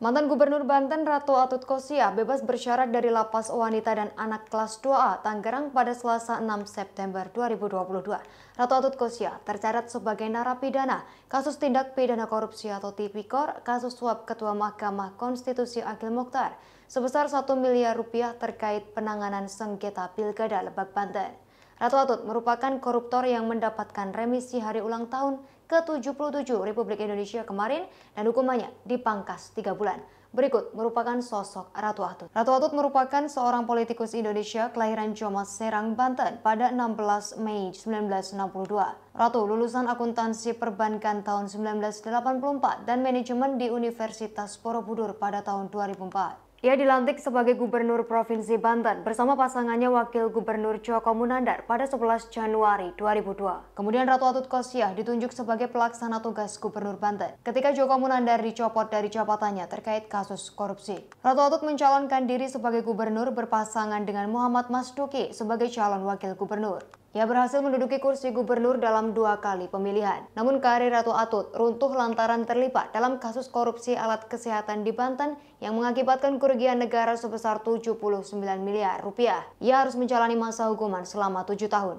Mantan Gubernur Banten Ratu Atut Kosia bebas bersyarat dari lapas wanita dan anak kelas 2A Tangerang pada Selasa 6 September 2022. Ratu Atut Kosia tercatat sebagai narapidana kasus tindak pidana korupsi atau tipikor kasus suap Ketua Mahkamah Konstitusi Akil Mokhtar sebesar 1 miliar rupiah terkait penanganan sengketa Pilkada Lebak Banten. Ratu Atut merupakan koruptor yang mendapatkan remisi hari ulang tahun ke-77 Republik Indonesia kemarin dan hukumannya dipangkas 3 bulan. Berikut merupakan sosok Ratu Atut. Ratu Atut merupakan seorang politikus Indonesia kelahiran Jomas Serang, Banten pada 16 Mei 1962. Ratu lulusan akuntansi perbankan tahun 1984 dan manajemen di Universitas Borobudur pada tahun 2004. Ia dilantik sebagai Gubernur Provinsi Banten bersama pasangannya Wakil Gubernur Joko Munandar pada 11 Januari 2002. Kemudian Ratu Atut Kosyah ditunjuk sebagai pelaksana tugas Gubernur Banten ketika Joko Munandar dicopot dari jabatannya terkait kasus korupsi. Ratu Atut mencalonkan diri sebagai gubernur berpasangan dengan Muhammad Masduki sebagai calon wakil gubernur. Ia berhasil menduduki kursi gubernur dalam dua kali pemilihan. Namun karir Ratu Atut runtuh lantaran terlibat dalam kasus korupsi alat kesehatan di Banten yang mengakibatkan kerugian negara sebesar 79 miliar rupiah. Ia harus menjalani masa hukuman selama tujuh tahun.